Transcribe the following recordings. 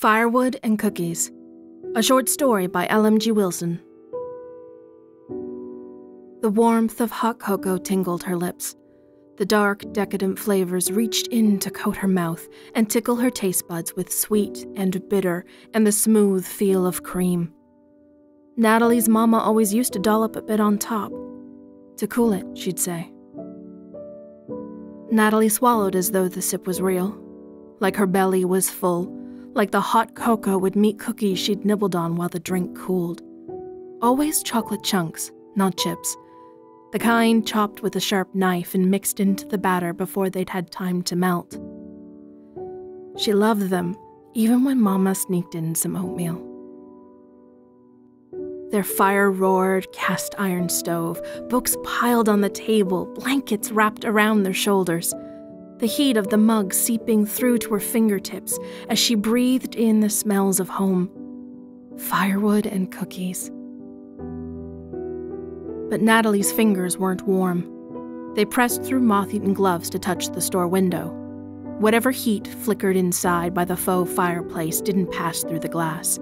Firewood and Cookies, a short story by L.M.G. Wilson. The warmth of hot cocoa tingled her lips. The dark, decadent flavors reached in to coat her mouth and tickle her taste buds with sweet and bitter and the smooth feel of cream. Natalie's mama always used to dollop a bit on top. To cool it, she'd say. Natalie swallowed as though the sip was real, like her belly was full like the hot cocoa would meet cookies she'd nibbled on while the drink cooled. Always chocolate chunks, not chips. The kind chopped with a sharp knife and mixed into the batter before they'd had time to melt. She loved them, even when Mama sneaked in some oatmeal. Their fire roared cast iron stove, books piled on the table, blankets wrapped around their shoulders the heat of the mug seeping through to her fingertips as she breathed in the smells of home firewood and cookies. But Natalie's fingers weren't warm. They pressed through moth eaten gloves to touch the store window. Whatever heat flickered inside by the faux fireplace didn't pass through the glass.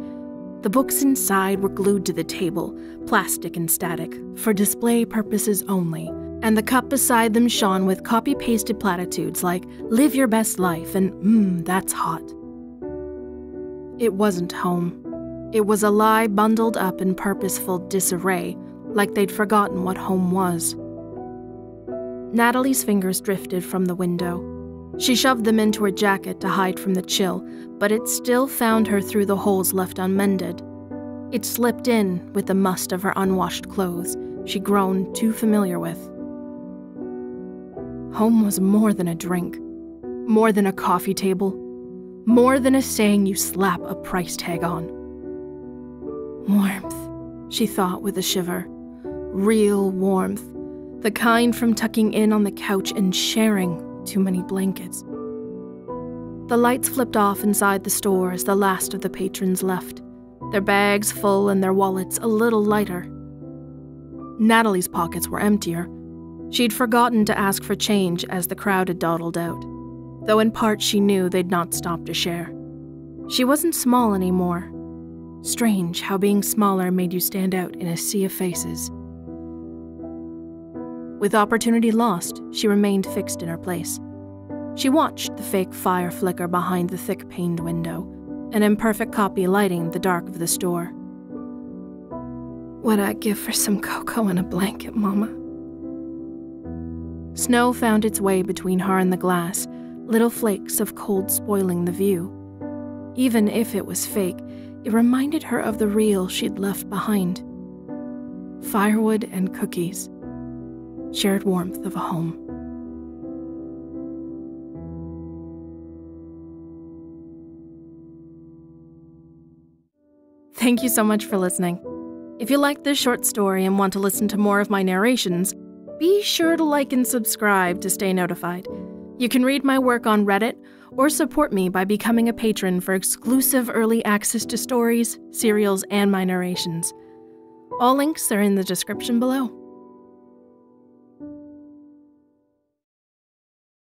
The books inside were glued to the table, plastic and static, for display purposes only and the cup beside them shone with copy pasted platitudes like, live your best life and mmm, that's hot. It wasn't home. It was a lie bundled up in purposeful disarray, like they'd forgotten what home was. Natalie's fingers drifted from the window. She shoved them into her jacket to hide from the chill, but it still found her through the holes left unmended. It slipped in with the must of her unwashed clothes she'd grown too familiar with. Home was more than a drink, more than a coffee table, more than a saying you slap a price tag on. Warmth, she thought with a shiver. Real warmth. The kind from tucking in on the couch and sharing too many blankets. The lights flipped off inside the store as the last of the patrons left, their bags full and their wallets a little lighter. Natalie's pockets were emptier, She'd forgotten to ask for change as the crowd had dawdled out, though in part she knew they'd not stop to share. She wasn't small anymore. Strange how being smaller made you stand out in a sea of faces. With opportunity lost, she remained fixed in her place. She watched the fake fire flicker behind the thick paned window, an imperfect copy lighting the dark of the store. What I'd give for some cocoa and a blanket, Mama. Snow found its way between her and the glass, little flakes of cold spoiling the view. Even if it was fake, it reminded her of the real she'd left behind. Firewood and cookies, shared warmth of a home. Thank you so much for listening. If you liked this short story and want to listen to more of my narrations, be sure to like and subscribe to stay notified. You can read my work on Reddit or support me by becoming a patron for exclusive early access to stories, serials, and my narrations. All links are in the description below.